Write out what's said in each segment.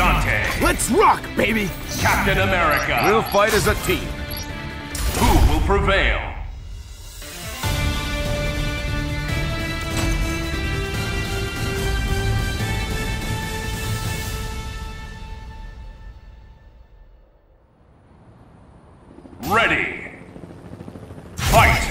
Let's rock, baby! Captain America. We'll fight as a team. Who will prevail? Ready. Fight.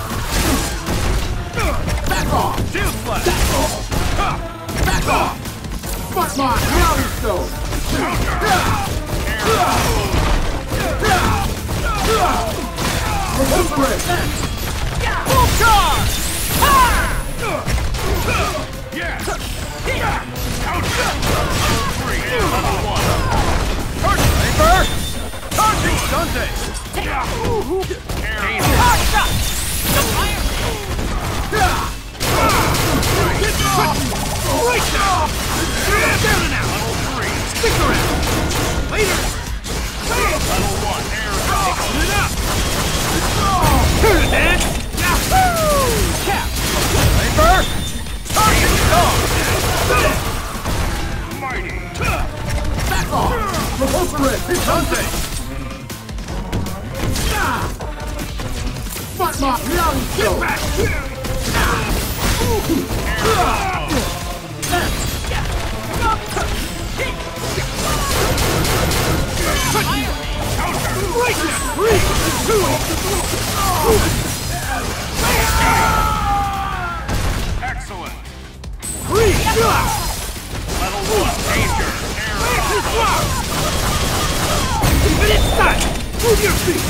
Reaper! Charging Dante! Stick Recuperate. Dante! Buttlock. Young Stone. Excellent. Level one. Danger. Keep it inside! Move your feet!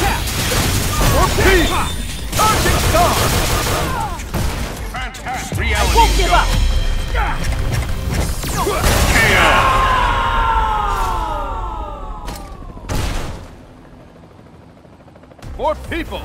Cap! Or peace! Charging star! Fantastic. Reality. Won't give up! KO. More people!